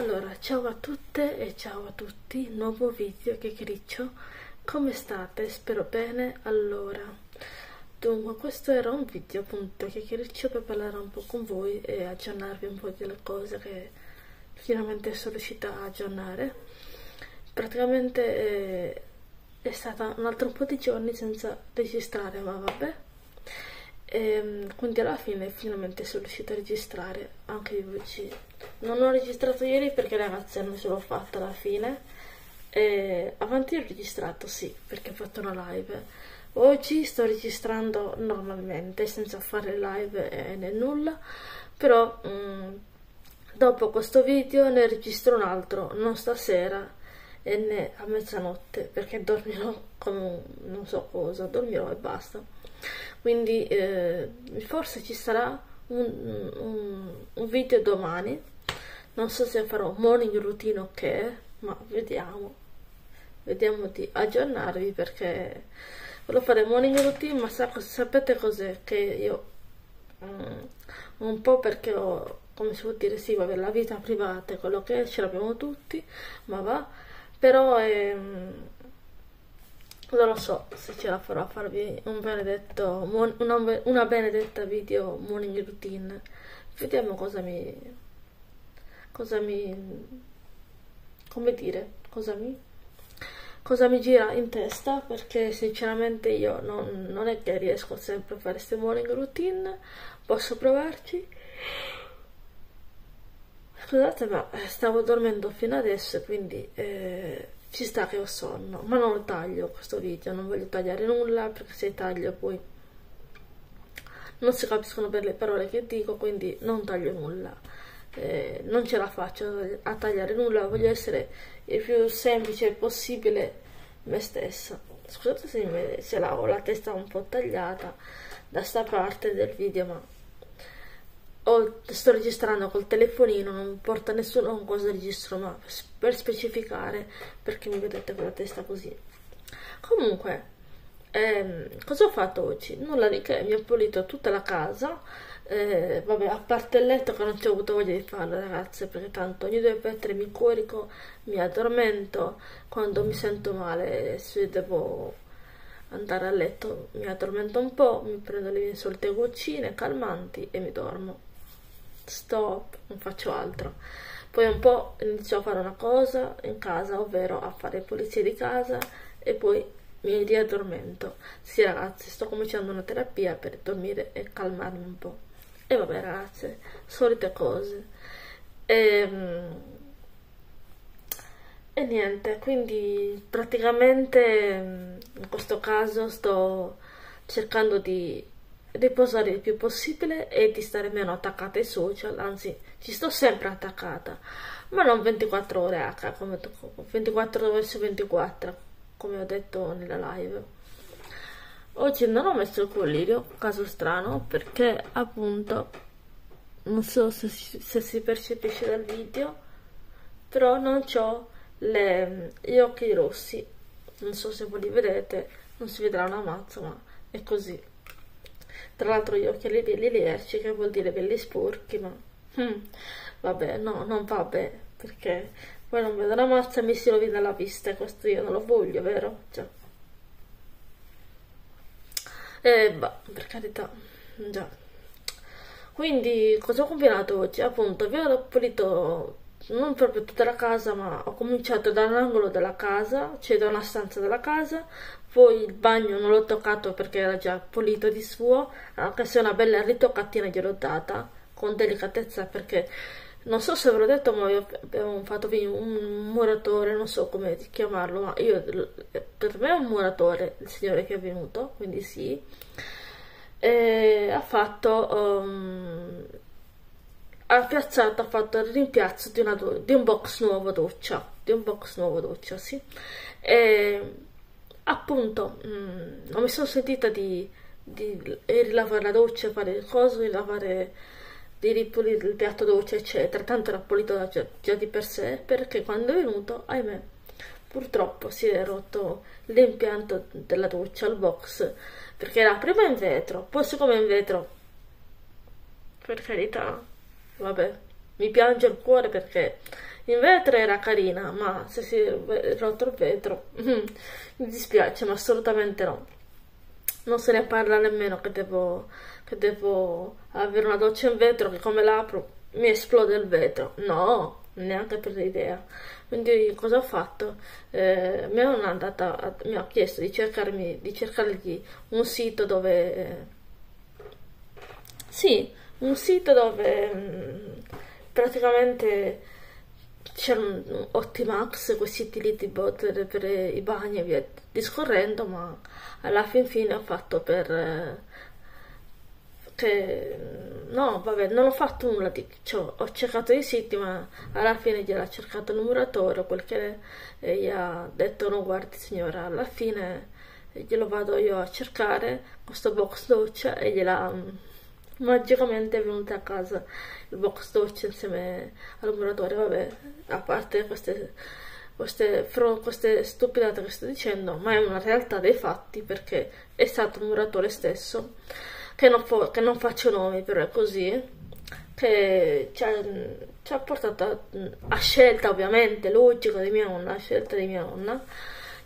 Allora, ciao a tutte e ciao a tutti, nuovo video che criccio. Come state? Spero bene. Allora, dunque questo era un video appunto che criccio per parlare un po' con voi e aggiornarvi un po' delle cose che finalmente sono riuscita a aggiornare. Praticamente eh, è stata un altro po' di giorni senza registrare, ma vabbè. E, ehm, quindi alla fine finalmente sono riuscita a registrare anche oggi non ho registrato ieri perché ragazzi non ce l'ho fatta alla fine. E avanti ho registrato sì perché ho fatto una live. Oggi sto registrando normalmente senza fare live e né nulla. Però mh, mm, dopo questo video ne registro un altro non stasera e né a mezzanotte perché dormirò come non so cosa dormirò e basta. Quindi eh, forse ci sarà un, un, un video domani non so se farò morning routine o che ma vediamo. Vediamo di aggiornarvi perché volevo fare morning routine ma sa, sapete cos'è? Che io um, un po' perché ho come si può dire sì vabbè la vita privata è quello che è ce l'abbiamo tutti ma va. Però ehm, non lo so se ce la farò a farvi un benedetto una, una benedetta video morning routine. Vediamo cosa mi cosa mi come dire cosa mi cosa mi gira in testa perché sinceramente io non, non è che riesco sempre a fare queste morning routine posso provarci. Scusate ma stavo dormendo fino adesso quindi eh, ci sta che ho sonno ma non taglio questo video non voglio tagliare nulla perché se taglio poi non si capiscono per le parole che dico quindi non taglio nulla eh, non ce la faccio a tagliare nulla, voglio essere il più semplice possibile me stessa. Scusate se, mi, se la, ho la testa un po' tagliata da sta parte del video, ma ho, sto registrando col telefonino, non porta nessuno con cosa registro, ma per specificare perché mi vedete con la testa così. Comunque, ehm, cosa ho fatto oggi? Nulla di che, mi ho pulito tutta la casa, eh, vabbè, a parte il letto che non ci ho avuto voglia di farlo, ragazze, perché tanto ogni due per tre mi corico, mi addormento, quando mi sento male, se devo andare a letto, mi addormento un po', mi prendo le mie solite goccine calmanti e mi dormo. Stop, non faccio altro. Poi un po' inizio a fare una cosa in casa, ovvero a fare pulizia di casa e poi mi riaddormento. Sì ragazzi, sto cominciando una terapia per dormire e calmarmi un po'. E vabbè ragazze, solite cose. E, ehm, e niente, quindi praticamente in questo caso sto cercando di riposare il più possibile e di stare meno attaccata ai social, anzi ci sto sempre attaccata, ma non 24 ore H, come 24 ore su 24, come ho detto nella live. Oggi non ho messo il collirio, caso strano, perché appunto non so se si, se si percepisce dal video, però non ho gli occhi rossi. Non so se voi li vedete, non si vedrà una mazza, ma è così. Tra l'altro gli occhiali belli lerci, che vuol dire belli sporchi, ma hmm, vabbè, no, non va bene, perché poi non vedo la mazza e mi si rovina la vista, questo io non lo voglio, vero? Già. E bah, per carità, già. Quindi cosa ho combinato oggi? Appunto, vi ho pulito non proprio tutta la casa, ma ho cominciato dall'angolo della casa, cioè da una stanza della casa, poi il bagno non l'ho toccato perché era già pulito di suo, anche se una bella ritoccatina gliel'ho data, con delicatezza perché non so se l'ho detto ma abbiamo fatto un muratore non so come chiamarlo ma io per me è un muratore il signore che è venuto quindi sì. E ha fatto um, ha piazzato ha fatto il rimpiazzo di, una, di un box nuovo doccia di un box nuovo doccia sì. E appunto mh, mm, non mi sono sentita di, di rilavare la doccia fare il coso rilavare di ripulire il piatto dolce eccetera. Tanto era pulito già, già di per sé perché quando è venuto ahimè purtroppo si è rotto l'impianto della doccia al box perché era prima in vetro poi siccome in vetro per carità vabbè mi piange il cuore perché in vetro era carina ma se si è rotto il vetro mi dispiace ma assolutamente no non se ne parla nemmeno che devo, che devo avere una doccia in vetro che come l'apro mi esplode il vetro no neanche per l'idea quindi cosa ho fatto? Eh, mi, andata, mi ha chiesto di, cercarmi, di cercargli un sito dove... Sì, un sito dove mh, mm, praticamente c'erano Optimax, quei siti lì tipo per, i bagni e via discorrendo, ma alla fin fine ho fatto per... Eh, che no, vabbè, non ho fatto nulla di ciò, ho cercato i siti, ma alla fine gliel'ha cercato il muratore, quel che gli ha detto no guardi signora, alla fine glielo vado io a cercare, questo box doccia e gliela magicamente è venuta a casa. Il box doccia insieme al muratore, vabbè, a parte queste queste, queste stupidate che sto dicendo, ma è una realtà dei fatti perché è stato il muratore stesso che non, che non faccio nomi, però è così, che ci ha, ci ha portato a, a, scelta ovviamente, logica di mia nonna, a scelta di mia nonna,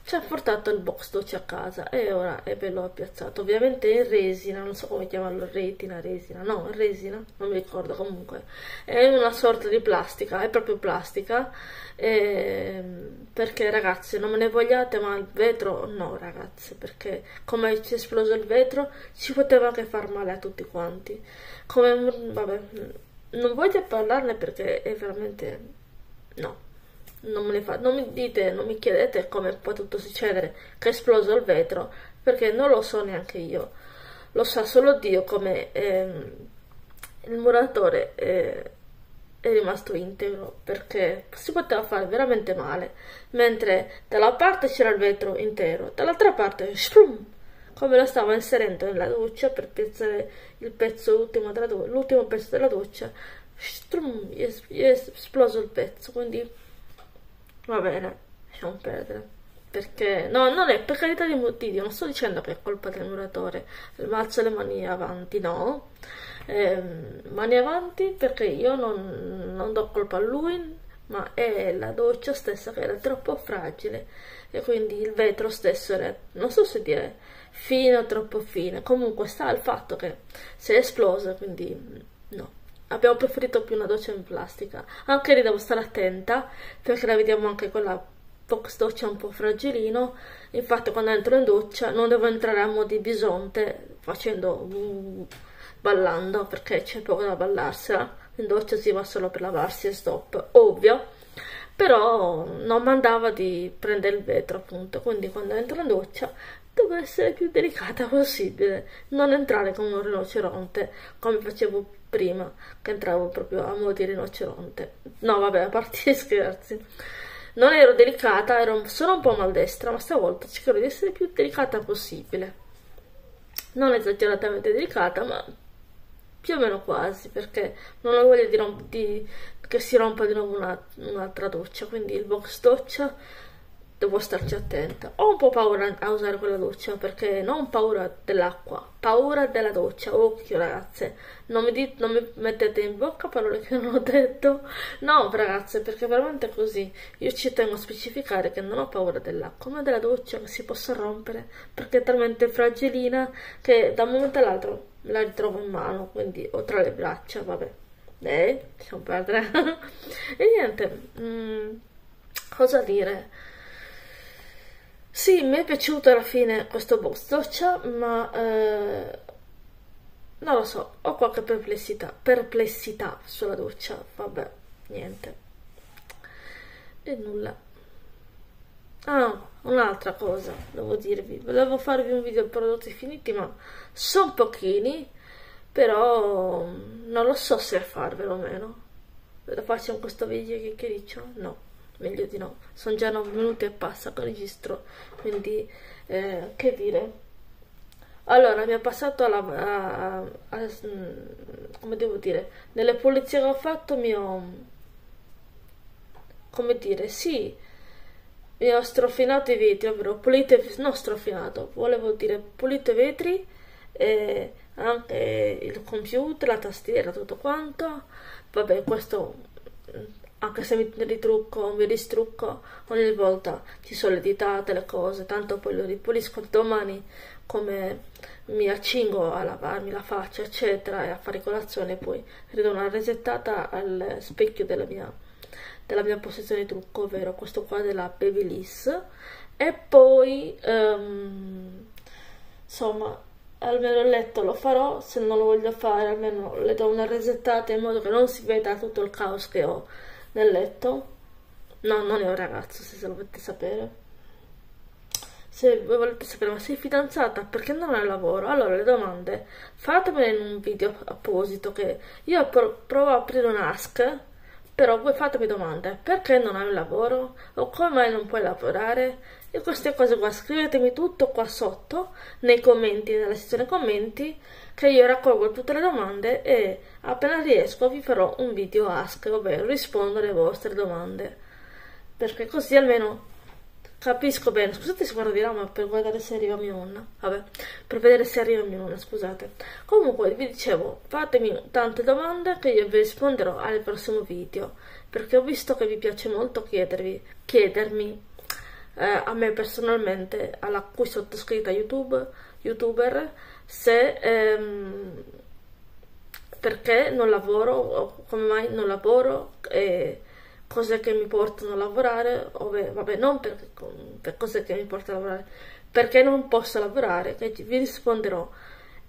ci ha portato il box doccia a casa e ora è bello appiazzato, ovviamente in resina, non so come chiamarlo, retina, resina, no, resina, non mi ricordo comunque, è una sorta di plastica, è proprio plastica, eh, perché ragazze non me ne vogliate ma il vetro no ragazze perché come ci è esploso il vetro ci poteva anche far male a tutti quanti. Come vabbè non voglio parlarne perché è veramente no non me fa non mi dite non mi chiedete come è potuto succedere che è esploso il vetro perché non lo so neanche io. Lo sa solo Dio come ehm, il muratore eh, è rimasto integro perché si poteva fare veramente male. Mentre dalla parte c'era il vetro intero dall'altra parte shroom, come lo stavo inserendo nella doccia per piazzare il pezzo ultimo della l'ultimo pezzo della doccia shroom, gli è esploso il pezzo quindi va bene lasciamo perdere. Perché no non è per carità di motivi non sto dicendo che è colpa del muratore. Alzo le mani avanti no. Eh, mani avanti perché io non, non do colpa a lui ma è la doccia stessa che era troppo fragile e quindi il vetro stesso era non so se dire fine o troppo fine. Comunque sta il fatto che si è esplosa quindi no abbiamo preferito più una doccia in plastica. Anche lì devo stare attenta perché la vediamo anche con la box doccia un po' fragilino. Infatti quando entro in doccia non devo entrare a mo' di bisonte facendo ballando perché c'è poco da ballarsela. In doccia si va solo per lavarsi e stop. Ovvio. Però non mandava di prendere il vetro appunto. Quindi quando entro in doccia devo essere più delicata possibile non entrare come un rinoceronte come facevo prima che entravo proprio a modo di rinoceronte. No vabbè a parte gli scherzi. Non ero delicata ero solo un po' maldestra ma stavolta cercherò di essere più delicata possibile. Non esageratamente delicata ma più o meno quasi perché non ho voglia di, di che si rompa di nuovo un'altra doccia quindi il box doccia devo starci attenta ho un po' paura a usare quella doccia perché non paura dell'acqua paura della doccia occhio ragazze non mi, dite, non mi mettete in bocca parole che non ho detto no ragazze perché veramente è così io ci tengo a specificare che non ho paura dell'acqua ma della doccia che si possa rompere perché è talmente fragilina che da un momento all'altro la ritrovo in mano, quindi ho tra le braccia, vabbè. Eh, lasciamo perdere. e niente, mm, cosa dire? Sì, mi è piaciuto alla fine questo box doccia, ma eh, non lo so, ho qualche perplessità, perplessità sulla doccia, vabbè, niente. E nulla. Ah, un'altra cosa, devo dirvi, volevo farvi un video prodotti finiti, ma sono pochini, però non lo so se farvelo o meno. Lo faccio in questo video che, che dico? No, meglio di no. Sono già 9 minuti e passa che registro, quindi eh, che dire. Allora, mi è passato alla, a, a, a, come devo dire, nelle pulizie che ho fatto mi ho, come dire, sì, mi ho strofinato i vetri, ovvero pulito, non strofinato, volevo dire pulito i vetri, e anche il computer, la tastiera, tutto quanto. Vabbè, questo anche se mi ritrucco, mi ristrucco, ogni volta ci sono le ditate, le cose, tanto poi lo ripulisco domani come mi accingo a lavarmi la faccia, eccetera, e a fare colazione, poi rido una resettata al specchio della mia, della mia posizione di trucco, ovvero questo qua della Babyliss, e poi, um, insomma, almeno il letto lo farò, se non lo voglio fare almeno le do una resettata in modo che non si veda tutto il caos che ho nel letto. No, non è un ragazzo, se lo volete sapere. Se voi volete sapere, ma sei fidanzata? Perché non hai lavoro? Allora, le domande fatemele in un video apposito che io provo a aprire un ask però voi fatemi domande, perché non hai un lavoro? O come mai non puoi lavorare? E queste cose qua scrivetemi tutto qua sotto, nei commenti, nella sezione commenti, che io raccolgo tutte le domande e appena riesco vi farò un video ask, ovvero rispondo alle vostre domande. Perché così almeno Capisco bene, scusate se guardo di là, ma per guardare se arriva mia nonna. Vabbè, per vedere se arriva mia nonna, scusate. Comunque, vi dicevo, fatemi tante domande che io vi risponderò al prossimo video, perché ho visto che vi piace molto chiedervi, chiedermi eh, a me personalmente, alla cui sottoscritta YouTube, youtuber, se... Ehm, perché non lavoro, come mai non lavoro, e cose che mi portano a lavorare, ove, vabbè, non per, per, cose che mi portano a lavorare, perché non posso lavorare, che vi risponderò,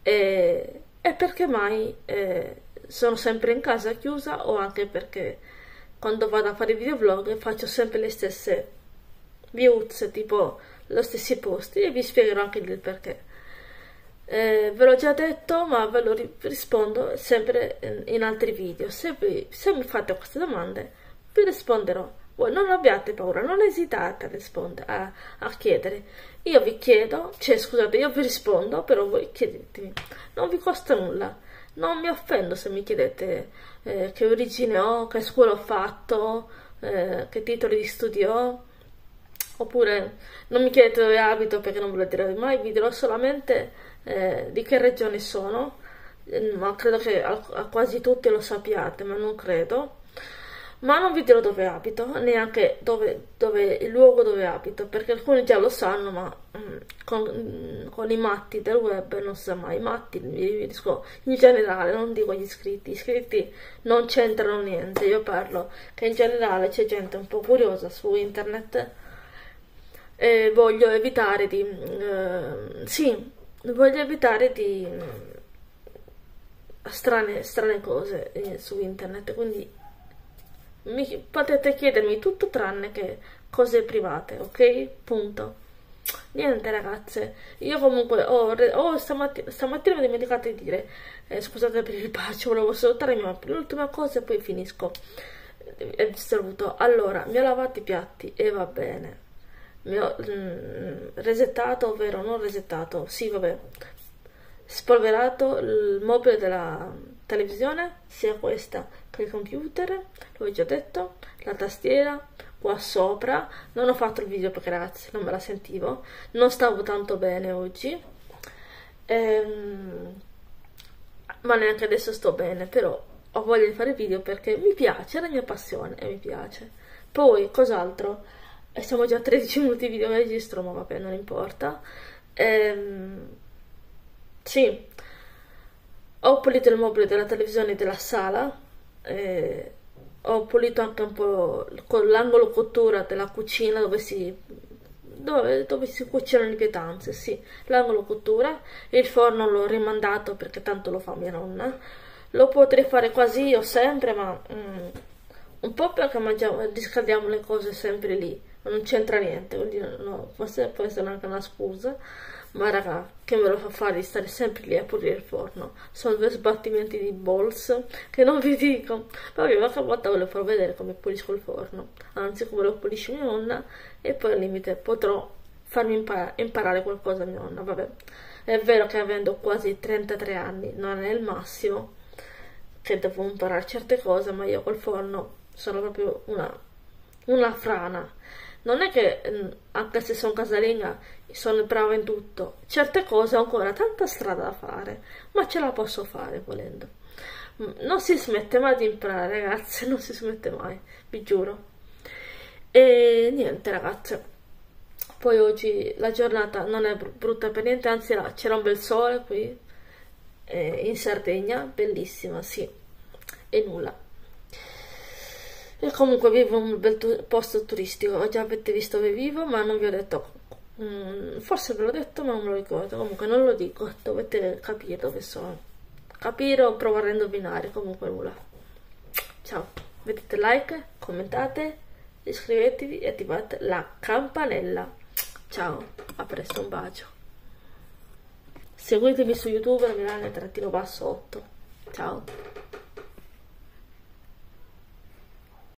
e, e perché mai eh, sono sempre in casa chiusa o anche perché quando vado a fare i videoblog faccio sempre le stesse viuzze, tipo gli stessi posti e vi spiegherò anche il perché. Eh, ve l'ho già detto, ma ve lo rispondo sempre in, in altri video. Se, vi, se mi fate queste domande, vi risponderò. Voi non abbiate paura, non esitate a rispondere, a, a, chiedere. Io vi chiedo, cioè scusate, io vi rispondo, però voi chiedetemi. Non vi costa nulla. Non mi offendo se mi chiedete eh, che origine ho, che scuola ho fatto, eh, che titoli di studio ho. Oppure non mi chiedete dove abito perché non ve lo dirò mai, vi dirò solamente eh, di che regione sono. Eh, ma credo che a, a quasi tutti lo sappiate, ma non credo. Ma non vi dirò dove abito, neanche dove, dove, il luogo dove abito, perché alcuni già lo sanno, ma mm, con, mm, con, i matti del web non si sa mai, i matti, mi in generale, non dico gli iscritti, gli iscritti non c'entrano niente, io parlo che in generale c'è gente un po' curiosa su internet e voglio evitare di, uh, sì, voglio evitare di mm, strane, strane cose eh, su internet, quindi mi, potete chiedermi tutto tranne che cose private, ok? Punto. Niente ragazze, io comunque ho, oh, stamattina, stamattina ho dimenticato di dire, eh, scusate per il bacio, volevo salutare mia l'ultima cosa e poi finisco. È saluto. Allora, mi ho lavato i piatti e va bene. Mi ho mm, resettato, ovvero non resettato, sì vabbè, spolverato il mobile della televisione, sia questa che il computer, l'ho già detto, la tastiera, qua sopra, non ho fatto il video perché ragazzi non me la sentivo, non stavo tanto bene oggi, ehm, ma neanche adesso sto bene, però ho voglia di fare video perché mi piace, è la mia passione e mi piace. Poi, cos'altro? Siamo già a 13 minuti di video registro, ma vabbè, non importa. Ehm, sì, ho pulito il mobile della televisione della sala, eh, ho pulito anche un po' l'angolo cottura della cucina dove si, dove, dove si cucinano le pietanze, sì, l'angolo cottura, il forno l'ho rimandato perché tanto lo fa mia nonna, lo potrei fare quasi io sempre, ma mm, un po' perché mangiamo, riscaldiamo le cose sempre lì, non c'entra niente, quindi no, forse può essere anche una scusa ma raga, che me lo fa fare di stare sempre lì a pulire il forno? Sono due sbattimenti di balls che non vi dico. Vabbè, qualche volta ve lo farò vedere come pulisco il forno. Anzi, come lo pulisce mia nonna. E poi al limite potrò farmi impar imparare qualcosa a mia nonna. Vabbè, è vero che avendo quasi 33 anni non è il massimo che devo imparare certe cose, ma io col forno sono proprio una, una frana non è che mm, anche se sono casalinga sono brava in tutto, certe cose ho ancora tanta strada da fare, ma ce la posso fare volendo. non si smette mai di imparare ragazze non si smette mai vi giuro. E niente ragazze. Poi oggi la giornata non è brutta per niente anzi c'era un bel sole qui eh, in Sardegna bellissima sì. E nulla e comunque vivo in un bel posto turistico. Già avete visto dove vivo ma non vi ho detto mm, forse ve l'ho detto ma non me lo ricordo. Comunque non lo dico dovete capire dove sono. Capire o provare a indovinare comunque nulla. Ciao. Mettete like commentate iscrivetevi e attivate la campanella. Ciao. A presto un bacio. Seguitemi su youtube milane trattino basso 8 ciao